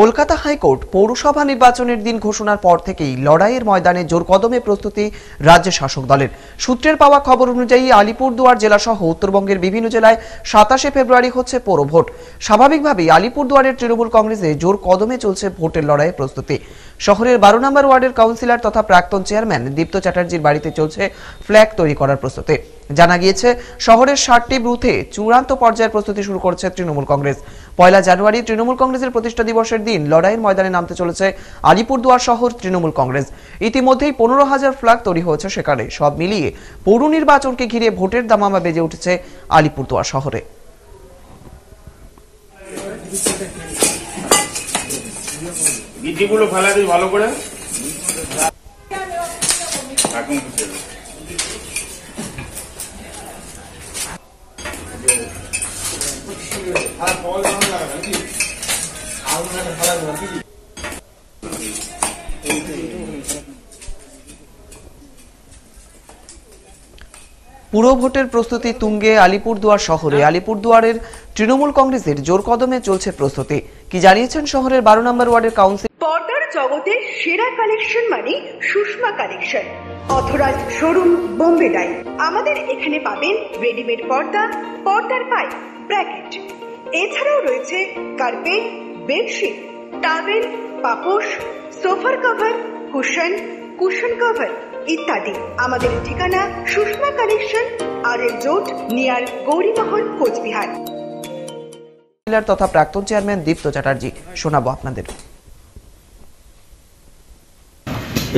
Kolkata high court পৌরসভা নির্বাচনের দিন ঘোষণার পর থেকেই লড়াইয়ের ময়দানে জোর কদমে প্রস্তুতি রাজ্য শাসক দলের। সূত্রের পাওয়া খবর অনুযায়ী আলিপুরদুয়ার জেলা সহ উত্তরবঙ্গের বিভিন্ন জেলায় সাতাশে ফেব্রুয়ারি হচ্ছে পৌর ভোট। স্বাভাবিকভাবেই আলিপুরদুয়ারের তৃণমূল কংগ্রেসে জোর কদমে চলছে ভোটের লড়াইয়ের প্রস্তুতি। শহরের বারো নম্বর ওয়ার্ডের কাউন্সিলর তথা প্রাক্তন চেয়ারম্যান দীপ্ত চ্যাটার্জির বাড়িতে চলছে ফ্ল্যাগ তৈরি করার প্রস্তুতি। জানা গিয়েছে, শহরের ষাটটি বুথে চূড়ান্ত পর্যায়ের প্রস্তুতি শুরু করছে তৃণমূল কংগ্রেস। পয়লা জানুয়ারি তৃণমূল কংগ্রেসের প্রতিষ্ঠা দিবসের দিন লড়াইয়ের ময়দানে নামতে চলেছে আলিপুরদুয়ার শহর তৃণমূল কংগ্রেস। ইতিমধ্যেই পনেরো হাজার ফ্ল্যাগ তৈরি হয়েছে সেখানে। সব মিলিয়ে পৌর নির্বাচনকে ঘিরে ভোটের দামামা বেজে উঠেছে আলিপুরদুয়ার শহরে। ভালো করে। এখন পুরো ভোটের প্রস্তুতি তুঙ্গে আলিপুরদুয়ার শহরে। আলিপুরদুয়ারের তৃণমূল কংগ্রেসের জোর কদমে চলছে প্রস্তুতি। কি জানিয়েছেন শহরের বারো নম্বর ওয়ার্ডের কাউন্সিল পর্দার জগতে সেরা কালেকশন মানে Sushma collection authorise showroom Bombay dye আমাদের এখানে পাবেন রেডিমেড পর্দা, পর্দার পাইপ ব্র্যাকেট এছাড়াও রয়েছে কার্পেট বেডশিট টাওয়েল পাপোশ সোফার কভার কুশন কুশন কভার ইত্যাদি। আমাদের ঠিকানা সুষমা কালেকশন আর এর জোট নিয়ার গৌরীমহল, কোচবিহার। তথা প্রাক্তন চেয়ারম্যান দীপ্ত চ্যাটার্জি, শোনাবো আপনাদের।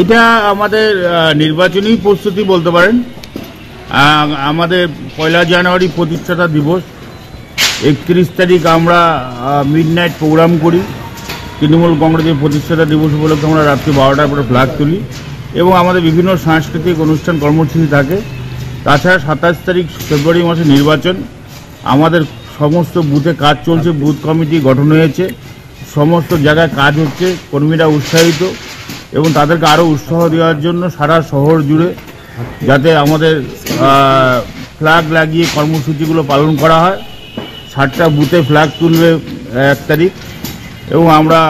এটা আমাদের নির্বাচনী প্রস্তুতি বলতে পারেন। আমাদের পয়লা জানুয়ারি প্রতিষ্ঠাতা দিবস। একত্রিশ তারিখ আমরা মিড নাইট প্রোগ্রাম করি। তৃণমূল কংগ্রেসের প্রতিষ্ঠাতা দিবস উপলক্ষে আমরা রাত্রি বারোটার পরে ফ্ল্যাগ তুলি এবং আমাদের বিভিন্ন সাংস্কৃতিক অনুষ্ঠান কর্মসূচি থাকে। তাছাড়া সাতাশ তারিখ ফেব্রুয়ারি মাসে নির্বাচন। আমাদের সমস্ত বুথে কাজ চলছে, বুথ কমিটি গঠন হয়েছে। সমস্ত জায়গায় কাজ হচ্ছে, কর্মীরা উৎসাহিত। এবং তাদেরকে আরও উৎসাহ দেওয়ার জন্য সারা শহর জুড়ে যাতে আমাদের ফ্ল্যাগ লাগিয়ে কর্মসূচিগুলো পালন করা হয়। ষাটটা বুথে ফ্ল্যাগ তুলবে এক তারিখ। এবং আমরা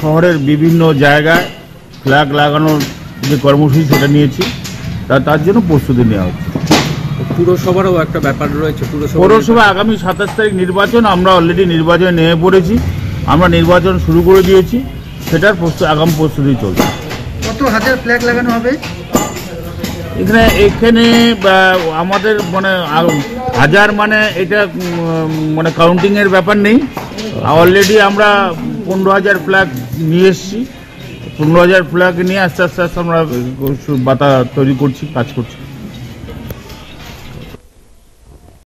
শহরের বিভিন্ন জায়গায় ফ্ল্যাগ লাগানোর যে কর্মসূচি সেটা নিয়েছি। তা তার জন্য প্রস্তুতি নেওয়া হচ্ছে। পুরসভারও একটা ব্যাপার রয়েছে পুরসভা পৌরসভা আগামী সাতাশ তারিখ নির্বাচন আমরা অলরেডি নির্বাচনে নেমে পড়েছি। আমরা নির্বাচন শুরু করে দিয়েছি। সেটার প্রস্তুতি আগাম প্রস্তুতি চলছে। কত হাজার ফ্ল্যাগ লাগানো হবে। এখানে এখানে আমাদের মানে হাজার মানে এটা মানে কাউন্টিংয়ের ব্যাপার নেই। অলরেডি আমরা পনেরো হাজার ফ্ল্যাগ নিয়ে এসেছি। পনেরো হাজার ফ্ল্যাগ নিয়ে আস্তে আস্তে আস্তে আমরা বাতা তৈরি করছি, কাজ করছি।